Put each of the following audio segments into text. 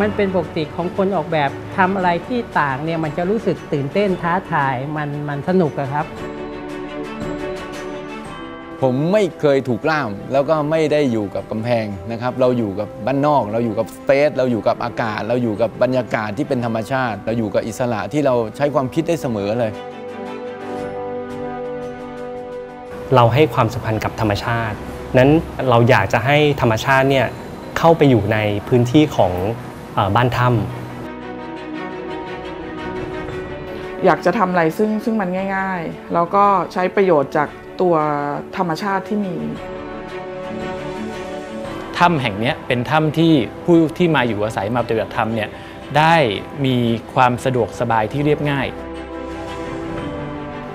มันเป็นปกติของคนออกแบบทำอะไรที่ต่างเนี่ยมันจะรู้สึกตื่นเต้นท้าทายมันมันสนุกอะครับ ผมไม่เคยถูกล่าม แล้วก็ไม่ได้อยู่กับกำแพงนะครับ เราอยู่กับบ้านนอก เราอยู่กับสเปซเราอยู่กับอากาศ เราอยู่กับบรรยากาศที่เป็นธรรมชาติ เราอยู่กับอิสระที่เราใช้ความคิดได้เสมอเลย เราให้ความสำคัญกับธรรมชาติ นั้นเราอยากจะให้ธรรมชาติเนี่ย เข้าไปอยู่ในพื้นที่ของเออบ้านถ้ำอยากจะทำอะไรซึ่งซึ่งมันง่าย ๆ แล้วก็ใช้ประโยชน์จากตัวธรรมชาติที่มีถ้ำแห่งเนี้ยเป็นถ้ำที่ผู้ที่มาอยู่อาศัยมาปฏิบัติธรรมเนี่ยได้มีความสะดวกสบายที่เรียบง่าย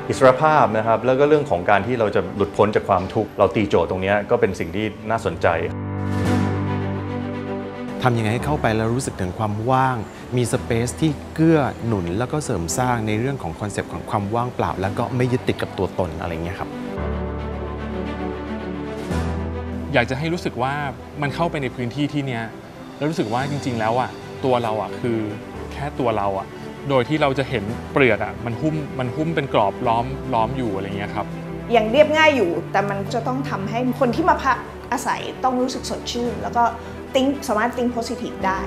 อิสรภาพนะครับแล้วก็เรื่องของการที่เราจะหลุดพ้นจากความทุกข์เราตีโจทย์ตรงเนี้ยก็เป็นสิ่งที่น่าสนใจ ทำยังไงให้เข้าไปแล้วรู้สึกถึงความว่าง มี space ที่เกื้อหนุนแล้วก็เสริมสร้างในเรื่องของ concept ของความว่างเปล่า แล้วก็ไม่ยึดติดกับตัวตนอะไรเงี้ยครับ อยากจะให้รู้สึกว่ามันเข้าไปในพื้นที่ที่เนี้ยแล้วรู้สึกว่าจริง ๆ แล้วอะตัวเราอะคือแค่ตัวเราอะโดยที่เราจะเห็นเปลือกอะมันหุ้มมันหุ้มเป็นกรอบล้อมล้อมอยู่อะไรเงี้ยครับยังเรียบง่ายอยู่แต่มันจะต้องทำให้คนที่มาพักอาศัยต้องรู้สึกสดชื่น แล้วก็ ติ้งสามารถติ้งโพสิทีฟได้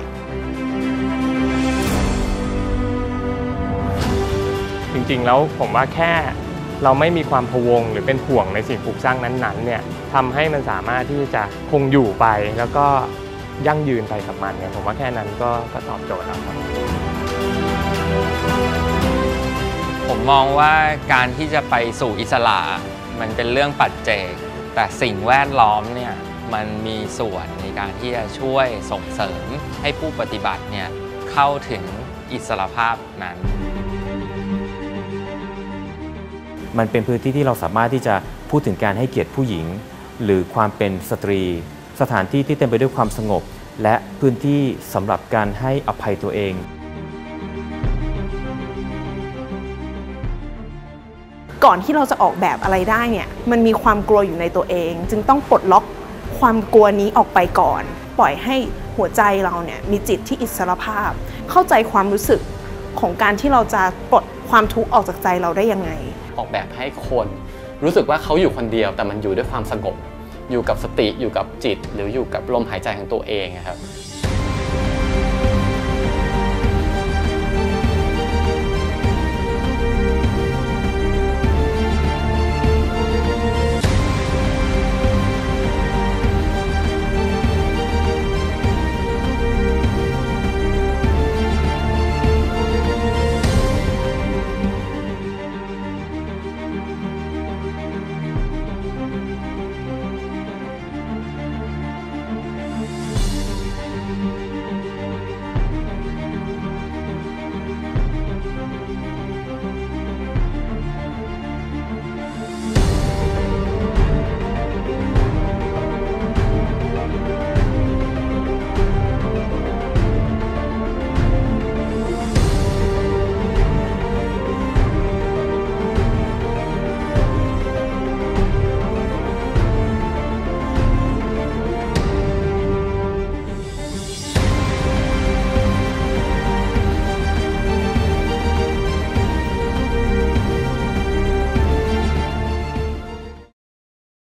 จริงๆแล้วผมว่าแค่เราไม่มีความพะวงหรือเป็นห่วงในสิ่งปลูกสร้างนั้นๆเนี่ยทำให้มันสามารถที่จะคงอยู่ไปแล้วก็ยั่งยืนไปกับมันเนี่ยผมว่าแค่นั้นก็ก็ตอบโจทย์แล้วครับผมมองว่าการที่จะไปสู่อิสระ มันเป็นเรื่องปัจเจก แต่สิ่งแวดล้อมเนี่ย มันมีส่วนในการที่จะช่วยส่งเสริมให้ผู้ปฏิบัติเนี่ยเข้าถึงอิสรภาพนั้น มันเป็นพื้นที่ที่เราสามารถที่จะพูดถึงการให้เกียรติผู้หญิง หรือความเป็นสตรี สถานที่ที่เต็มไปด้วยความสงบ และพื้นที่สำหรับการให้อภัยตัวเองก่อนที่เราจะออกแบบอะไรได้เนี่ยมันมีความกลัวอยู่ในตัวเอง จึงต้องปลดล็อก ความกลัวนี้ออกไปก่อน ปล่อยให้หัวใจเราเนี่ยมีจิตที่อิสระภาพ เข้าใจความรู้สึกของการที่เราจะปลดความทุกข์ออกจากใจเราได้ยังไง ออกแบบให้คนรู้สึกว่าเขาอยู่คนเดียวแต่มันอยู่ด้วยความสงบอยู่กับสติอยู่กับจิต หรืออยู่กับลมหายใจของตัวเองครับ